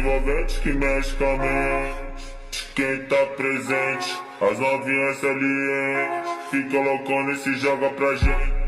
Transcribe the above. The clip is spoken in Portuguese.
envolvente que mexe com a mente. Quem tá presente, as novinhas salientes. Fica loucona e se joga pra gente.